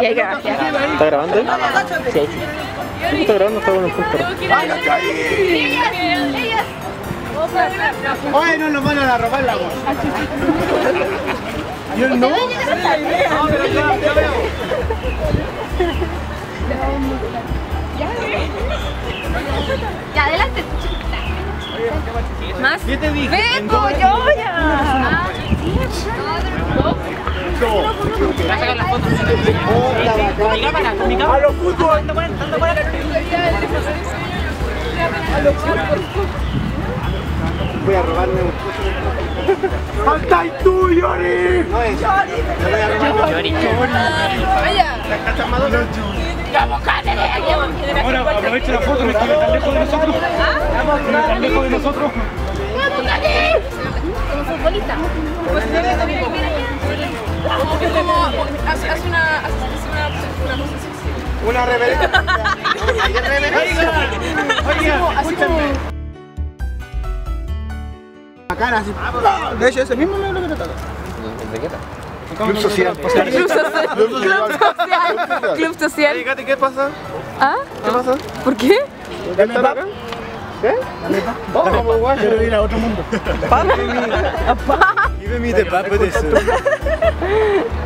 Y hay que bajar. ¿Está grabando? Sí. Está grabando, está bueno el punto. Oye, no nos van a robar la voz. Yo no. Ya, adelante. ¿Más? ¿Qué te dije? ¡Ven, yo ya! A los fútbol. Voy a robarme un. ¡Falta tú, Yori! No es. Te voy a robar Yori. Ahora aprovecha la foto, me escribe tan lejos de nosotros. Me tan lejos de nosotros. Como futbolista. Haz, haz una, haz, haz una, una cosa. Una reverencia. ¿Hay reverencia? Oiga, escúchame. Bacana, así. De hecho, ese mismo me lo que te toca. Club social. Club social. Club social. Club social. Katy, ¿qué pasa? ¿Ah? ¿Qué pasa? ¿Por qué? ¿Están acá? ¿Qué? Vamos, guay. Quiero ir a otro mundo. Give me the pap de eso.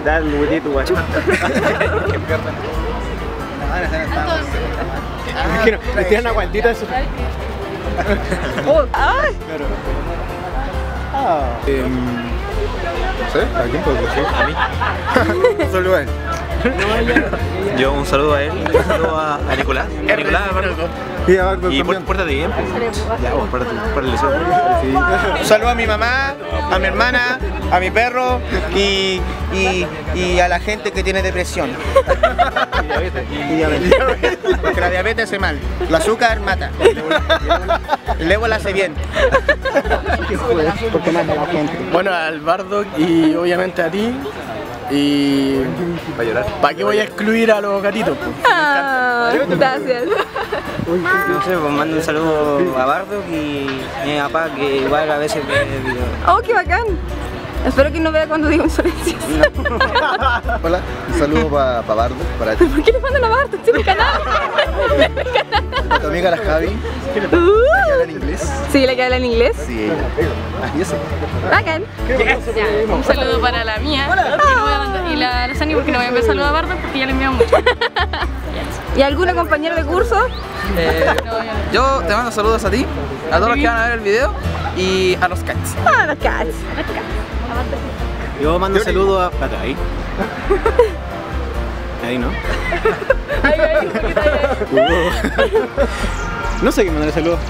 Dale, huevito, guacho. Imagino, le tiran una guantita eso. ¡Ay! ¿Sí? ¿A quién puedo decir? A mí. Solo a él. Yo un saludo a él, un saludo a, a Nicolás. A Nicolás, Y a Bardo Y también. puer- pórtate bien. Ya, vos. Un saludo a mi mamá, a mi hermana, a mi perro y, y, y a la gente que tiene depresión. Y diabetes. Porque la diabetes hace mal. El azúcar mata. El ébola hace bien. Porque manda la gente. Bueno, al Bardock y obviamente a ti. Y. Va a llorar. ¿Para qué voy a excluir a los gatitos? pues? Ah, gracias. No sé, pues mando un saludo a Bardo y a mi papá que igual a veces ve videos. ¡Oh, qué bacán! Espero que no vea cuando digo insolencias. Hola, un saludo para Bardo, para ti, ¿Por qué le mandan a? Este es mi canal. tu amiga la Javi, que Uh. habla en inglés. Sí, la que habla en inglés. Sí, ella. Ah, y eso. Bacán. Un saludo para la mía. que no a y la, la Sani porque no voy a enviar saludo a Bardo porque ya le enviamos mucho. ¿Y alguna compañera de curso? Yo te mando saludos a ti, a todos los que van a ver el video y a los cats. Ah, los cats. Yo mando un saludo a. Espérate, ahí. Ahí no. No sé quién mandarle saludos.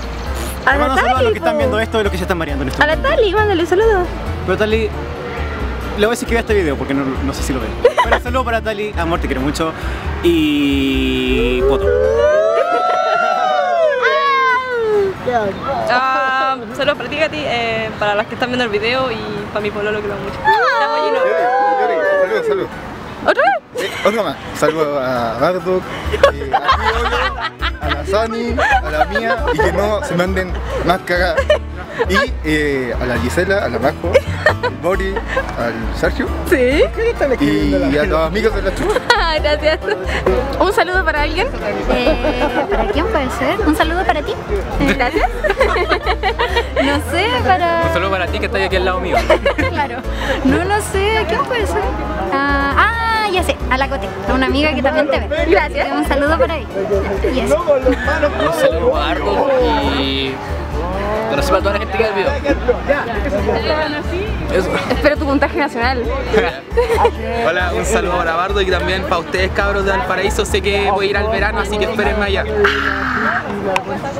A la mando saludos a los Tali. que están viendo esto y los que se están mareando en esto. A la Tali, mándale saludos. Pero Tali, le voy a decir que vea este video porque no, no sé si lo ve. Pero un saludo para Tali, amor, te quiero mucho. Y. Poto. Ah, saludos para ti, Gati, eh, para las que están viendo el video y para mi pololo que lo amo mucho. Yori, Saludos, saludos. ¿Otra vez? Eh, Otra más. Saludos a Bardock, eh, a ti, Olo, a la Sani, a la mía y que no se manden más cagadas. Y eh, a la Gisela, a la Majo, Bori, al Sergio Sí. y a los amigos de la chucha. Gracias. ¿Un saludo para alguien? Eh, ¿Para quién puede ser? ¿Un saludo para ti? Gracias. No sé, para... Un saludo para ti que estás aquí al lado mío. Claro. No, no sé, ¿quién puede ser? Ah, ah, ya sé, a la Cote, a una amiga que también te ve. Gracias. Un saludo para ella. Un saludo a Bardo y. Pero sí para toda la gente que video. Eso. Espero tu puntaje nacional. Hola, un saludo para Bardo y también para ustedes cabros de Valparaíso. Sé que voy a ir al verano, así que espérenme allá.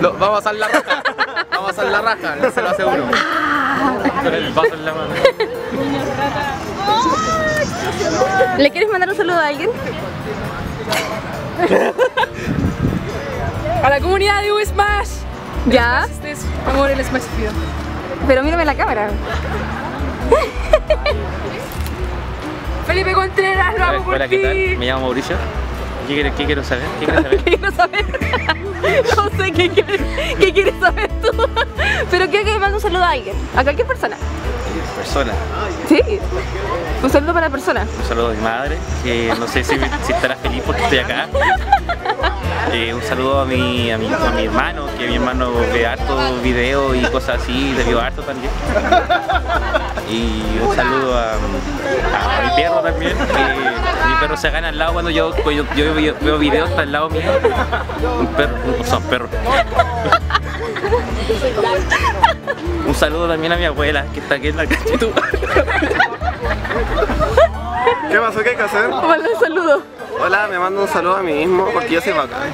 Lo- vamos a hacer la raja. Vamos a hacer la raja, se lo aseguro. Con el vaso en la mano. ¿Le quieres mandar un saludo a alguien? A la comunidad de U-Smash. Ya, Es amor el Smash Video. pero mírame la cámara. Felipe Contreras, lo amo por ¿qué tal? ti. Me llamo Mauricio. ¿Qué, quiere- qué quiero saber? ¿Qué quieres saber? ¿Qué quiero saber? No sé qué quieres, qué quieres saber tú. Pero quiero que me mande un saludo a alguien, a cualquier persona. persona. Sí. Un saludo para la persona. Un saludo a mi madre, que no sé si, si estará feliz porque estoy acá. Eh, un saludo a mi, a, mi, a mi hermano, que mi hermano ve harto videos y cosas así, le vio harto también. Y un saludo a, a mi perro también, que mi perro se gana al lado cuando yo, cuando yo, yo veo- videos está al lado mío. Un perro, un, son perros. Un saludo también a mi abuela, que está aquí en la cachetú. ¿Qué pasó? ¿Qué hay que hacer? Un saludo. Hola, me mando un saludo a mí mismo porque yo soy bacán.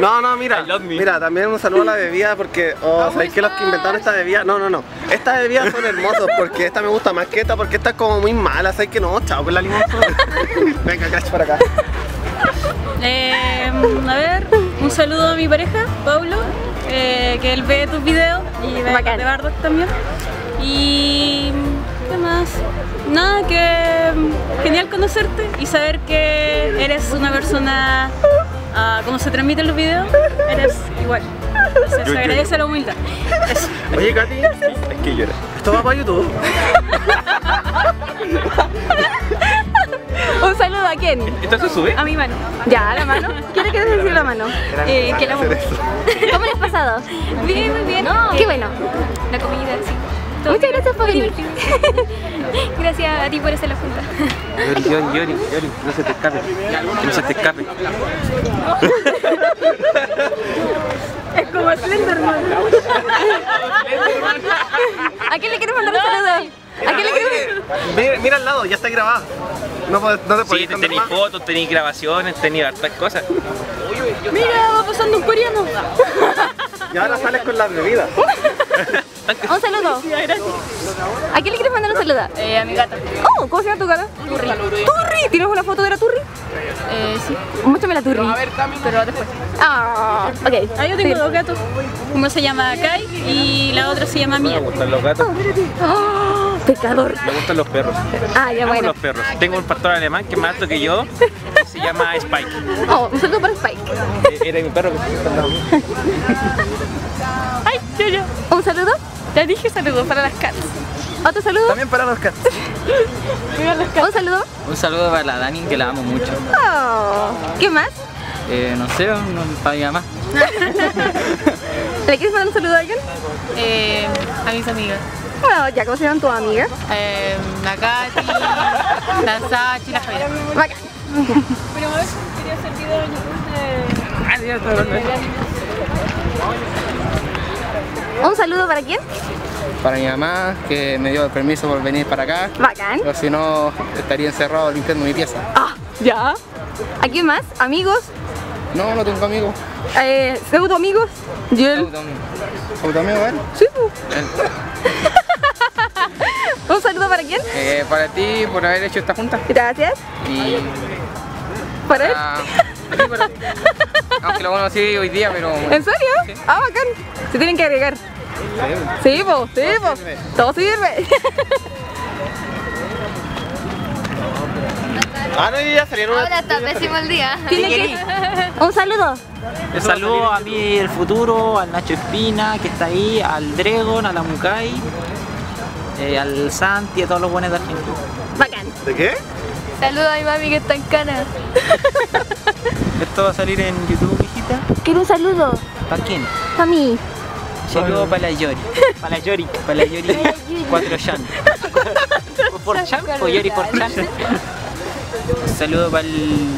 No, no, mira, mira, también un saludo a la bebida porque, oh, ¿sabéis que los que inventaron esta bebida? No, no, no, estas bebidas son hermosas porque esta me gusta más que esta porque esta es como muy mala, ¿sabéis que no? Chao con la limón. Venga, crash para acá. Eh, a ver, un saludo a mi pareja, Pablo, eh, que él ve tus videos y ve de Bardock también. Y. ¿qué más? Nada, que genial conocerte y saber que eres una persona, ah, como se transmiten los videos, eres igual. Entonces, se yo- agradece la humildad. Eso. Oye, Katy, es que llora. Esto va para YouTube. Un saludo a quién? ¿Esto se sube? A mi mano. Ya, a la mano. ¿Qué le quieres decir a la mano? Eh, que la. ¿Cómo le has pasado? Bien, muy bien. Qué bueno. La comida, sí. Muchas gracias por venir. Gracias a ti por hacer la junta. Yori, Yori, Yori, Yori, no se te escape. No se te escape. Es como Slenderman. ¿A quién le quieres mandar un saludo? ¿A quién le quieres Mira, mira al lado, ya está grabada. No, puedes- no te Sí, te- cambiar tenéis fotos, tenéis grabaciones, tenéis hartas cosas. Mira, va pasando un coreano. Y ahora sales con las bebidas. Un saludo. ¿A quién le quieres mandar un saludo? Eh, a mi gata. Oh, ¿cómo se llama tu cara? Turri. ¿Turri? ¿Tienes una foto de la Turri? Eh, sí. Muéstrame la Turri. Pero después. Ah, ok. Ah, yo tengo dos gatos. Uno se llama Kai y la otra se llama Mia. Me gustan los gatos, Ah, pecador. me gustan los perros. Ah, ya bueno. los perros. Tengo un pastor alemán que es más alto que yo, se llama Spike. Oh, un saludo para Spike. Eh, Era mi perro que está yo, yo. ¿Un saludo? Ya dije saludos para las cats. ¿Otro saludo? También para los cats. ¿Un saludo? Un saludo para la Dani, que la amo mucho. Oh. ¿Qué más? Eh, no sé, no, para mi mamá. ¿Le quieres mandar un saludo a alguien? Eh, a mis amigas. Bueno, ya, ¿cómo se llaman tus amigas? Eh, la Katy, la Sachi, la Javiera. Bacán. Pero a ver, quería hacer video en YouTube de... ¿Un saludo para quién? Para mi mamá, que me dio el permiso por venir para acá. Bacán. O si no, estaría encerrado limpiando mi pieza. Ah, ya. ¿A quién más? ¿Amigos? No, no tengo amigos. Eh, ¿Pseudo amigos? Yel. ¿Auto amigo, él? Sí. ¿Un saludo para quién? Eh, para ti, por haber hecho esta junta. Gracias. Y ¿Para él? Ah, sí, para. Aunque lo conocí hoy día, pero... ¿En serio? Ah, bacán. Se tienen que agregar. Sí, po, sí, po. Todo sirve. Ah, no, ya salieron. Ahora está pésimo el día. Tiene que... Un saludo. Un saludo a mí el futuro, al Nacho Espina, que está ahí, al Dragon, a la Mukai, eh, al Santi, a todos los buenos de Argentina. Bacán. ¿De qué? Saludos a mi mami que está en cana. Esto va a salir en YouTube, hijita. Quiero un saludo. ¿Para quién? Para mí. Saludo para la Yori. Para la Yori. Para la Yori 4 Chan. ¿Por Chan? ¿O Yori por Chan? Un saludo para el,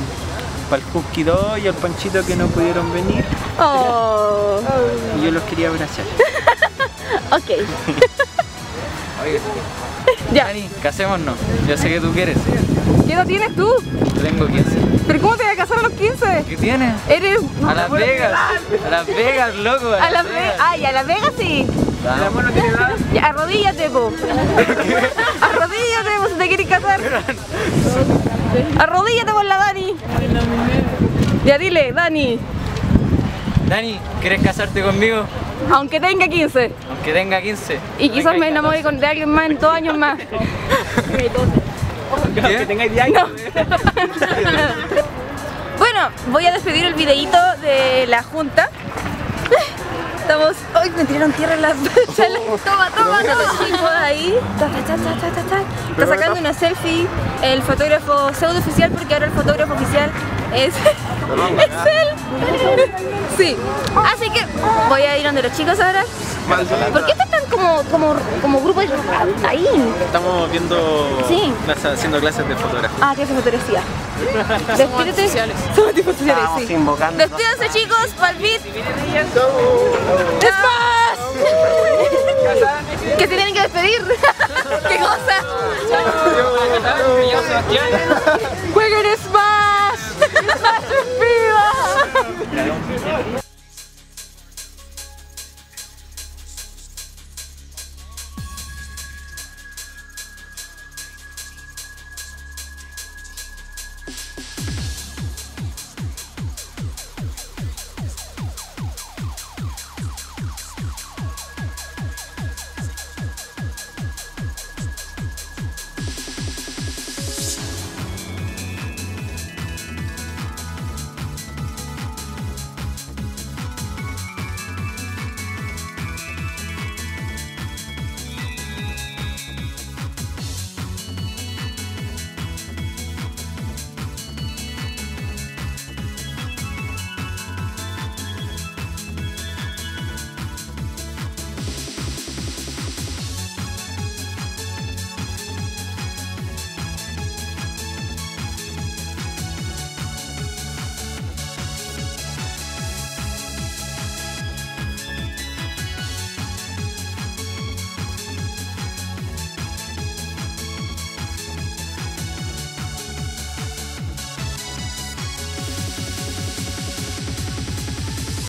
para el Husky 2 y al Panchito que no pudieron venir. Oh. Y yo los quería abrazar. Ok. Oye, Ya. Dani, casémonos. Yo sé que tú quieres. ¿Qué edad tienes tú? Tengo 15. ¿Pero cómo te vas a casar a los 15? ¿Qué tienes? Eres... A Las Vegas. A Las Vegas, loco. A Las Vegas. Ay, a Las Vegas sí. Vamos. Ya, arrodíllate, po. Arrodíllate, po, si te quieres casar. Arrodíllate con la Dani. Ya dile, Dani. Dani, ¿quieres casarte conmigo? Aunque tenga 15. Aunque tenga 15. Y quizás me enamore con- de alguien más en dos años más. Que tengáis No. Bueno, voy a despedir el videito de la junta. Estamos. ¡Ay! Me tiraron tierra en la chala. Toma, toma, toma. ahí. Ta, ta, ta, ta, ta, ta, ta. Está sacando una selfie. El fotógrafo pseudo oficial, porque ahora el fotógrafo oficial es. es él. Sí. Así que voy a ir donde los chicos ahora. ¿Por qué están como, como, como grupo de- ahí? Estamos viendo Sí. clases- haciendo clases de fotografía. Ah, qué fotografía. Despídete. Somos tipos sociales, Estamos sí. invocando. Despídense chicos, palpit.